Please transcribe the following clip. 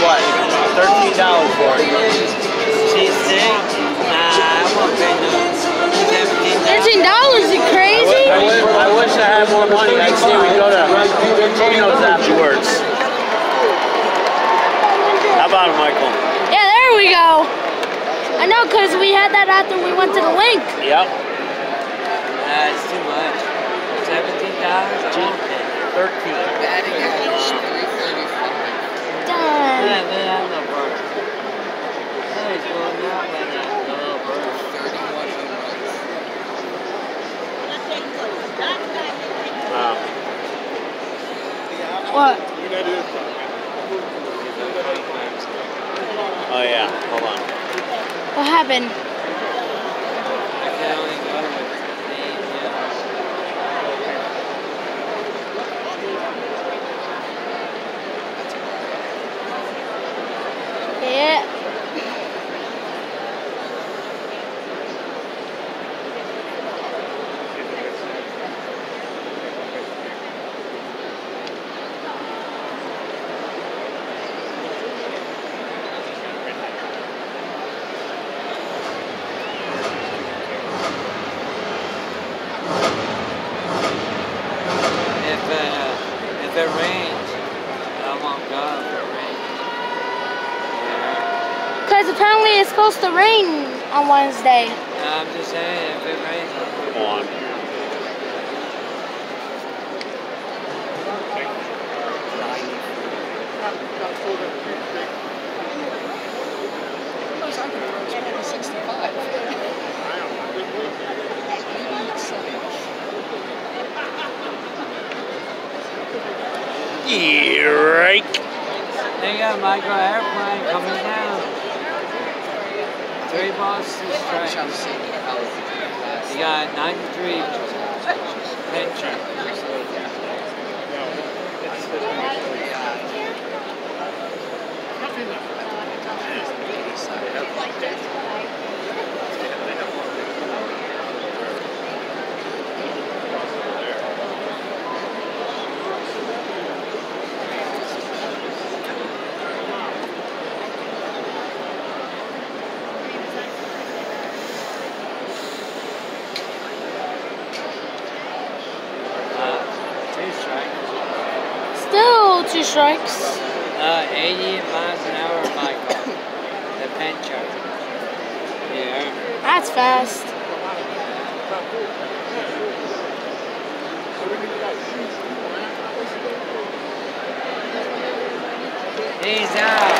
what? Thirteen dollars for it. Cheesesteak? Nah, I won't pay no. Seventeen dollars. Thirteen dollars, you crazy? I wish, I had more money. We go to Tino's afterwards. How about it, Michael? Yeah, there we go. I know, cause we had that after we went to. Yep. Nah, it's too much. Seventeen dollars? I won't pay. Thirteen. Done. Yeah, they have no burn. Hey, it's going down by now. No little burn. Wow. What? Oh yeah. Hold on. What happened? range. I want God their range. Because yeah. apparently it's supposed to rain on Wednesday. Yeah, I'm just saying, if it rains, on. I 65. Yerike. They got a micro airplane coming down. Three Boston strikes. You got 93 pension. Nothing 50 strikes? Uh, 80 miles an hour by car. the pencho. Yeah. That's fast. He's out.